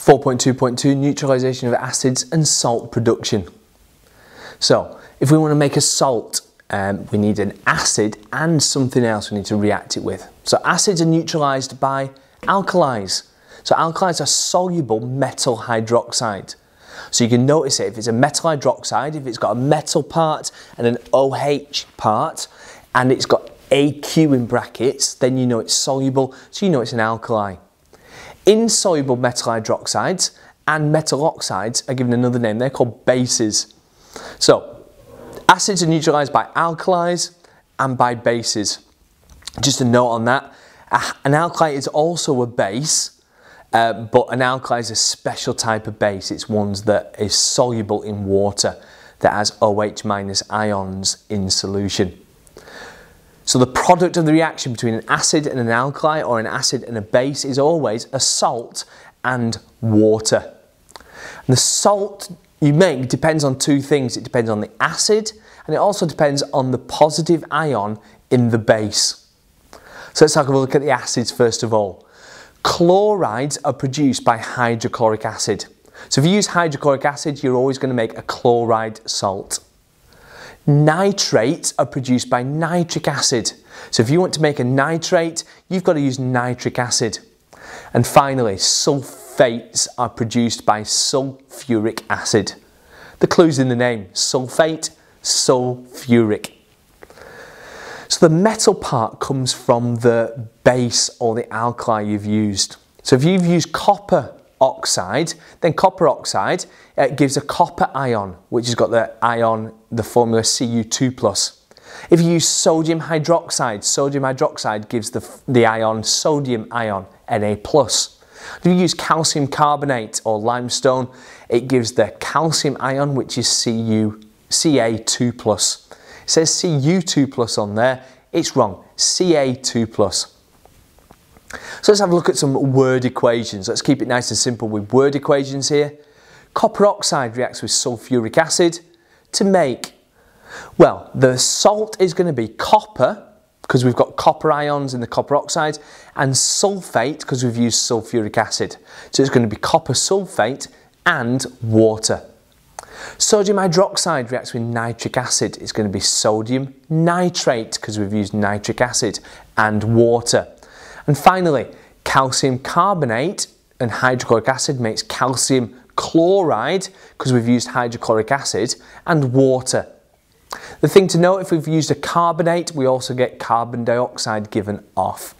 4.2.2 neutralization of acids and salt production. So if we want to make a salt, um, we need an acid and something else we need to react it with. So acids are neutralized by alkalis. So alkalis are soluble metal hydroxide. So you can notice it if it's a metal hydroxide, if it's got a metal part and an OH part, and it's got AQ in brackets, then you know it's soluble, so you know it's an alkali. Insoluble metal hydroxides and metal oxides are given another name. They're called bases. So, acids are neutralized by alkalis and by bases. Just a note on that. An alkali is also a base, uh, but an alkali is a special type of base. It's one that is soluble in water that has OH minus ions in solution. So the product of the reaction between an acid and an alkali or an acid and a base is always a salt and water. And the salt you make depends on two things. It depends on the acid and it also depends on the positive ion in the base. So let's have a look at the acids first of all. Chlorides are produced by hydrochloric acid. So if you use hydrochloric acid, you're always going to make a chloride salt. Nitrates are produced by nitric acid. So if you want to make a nitrate, you've got to use nitric acid. And finally, sulfates are produced by sulfuric acid. The clue's in the name, sulfate, sulfuric. So the metal part comes from the base or the alkali you've used. So if you've used copper oxide, then copper oxide uh, gives a copper ion, which has got the ion, the formula Cu2+. If you use sodium hydroxide, sodium hydroxide gives the, the ion sodium ion, Na+. If you use calcium carbonate or limestone, it gives the calcium ion, which is Cu, Ca2+. It says Cu2 on there, it's wrong, Ca2 so let's have a look at some word equations. Let's keep it nice and simple with word equations here. Copper oxide reacts with sulfuric acid to make, well, the salt is going to be copper, because we've got copper ions in the copper oxide, and sulfate, because we've used sulfuric acid. So it's going to be copper sulfate and water. Sodium hydroxide reacts with nitric acid. It's going to be sodium nitrate, because we've used nitric acid, and water. And finally, calcium carbonate and hydrochloric acid makes calcium chloride because we've used hydrochloric acid and water. The thing to note, if we've used a carbonate, we also get carbon dioxide given off.